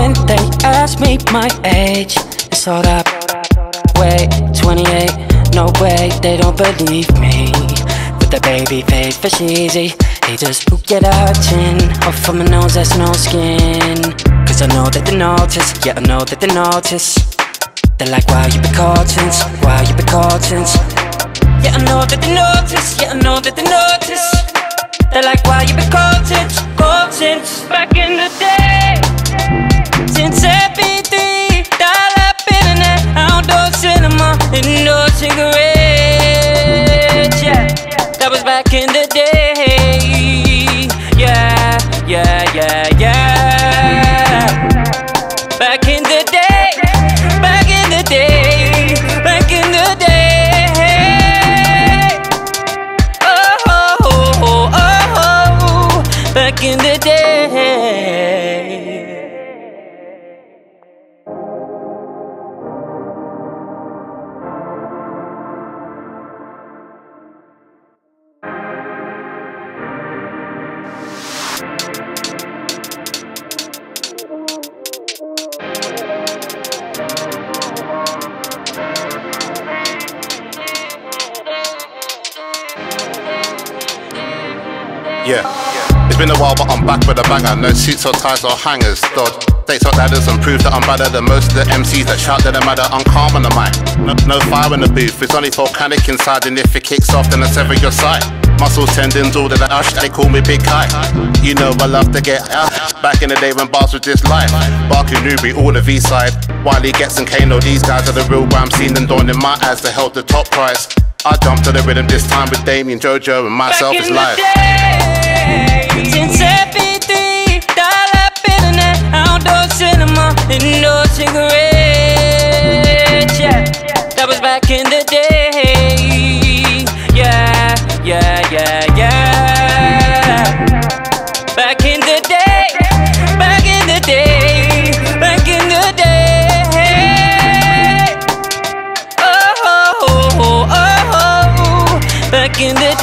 When they ask me my age. It's all up. Wait, 28. No way, they don't believe me. With the baby face for cheesy. He just who get out chin. Off of my nose, there's no skin. Cause I know that they notice. Yeah, I know that they notice. They're like, wow, you be cautious. Wow, you be cautious. Yeah, I know that they notice. Yeah, I know that they notice. They're like, why you be cautious, cautious Back in the day Since MP3 Dial-up internet Outdoor cinema Indoor cigarettes. Yeah, that was back in the day. Yeah, yeah, yeah, yeah. Back in the day Back in the day Back in the day. Oh, oh, oh, oh, oh, back in the day. Yeah. It's been a while, but I'm back with a banger. No suits or ties or hangers. Dodge dates or ladders and prove that I'm better than most of the MCs that shout that I'm matter. I'm calm on the mic. No, no fire in the booth. It's only volcanic inside, and if it kicks off, then I sever your sight. Muscles, tendons, all that ush, they call me Big Kai. You know I love to get out. Back in the day when bars was just life. Barky Newbury, all the V-side. Wiley Ghetts and Kano, these guys are the real I'm seen them dawn in my eyes to help the top prize. I jumped to the rhythm this time with Damien, Jojo, and myself is in live. The day, since MP3, dial-up internet, outdoor cinema, indoor cigarettes. Yeah, that was back in the day. Yeah, yeah, yeah, yeah. Back in the day, back in the day, back in the day. Oh, oh, oh, oh, oh, back in the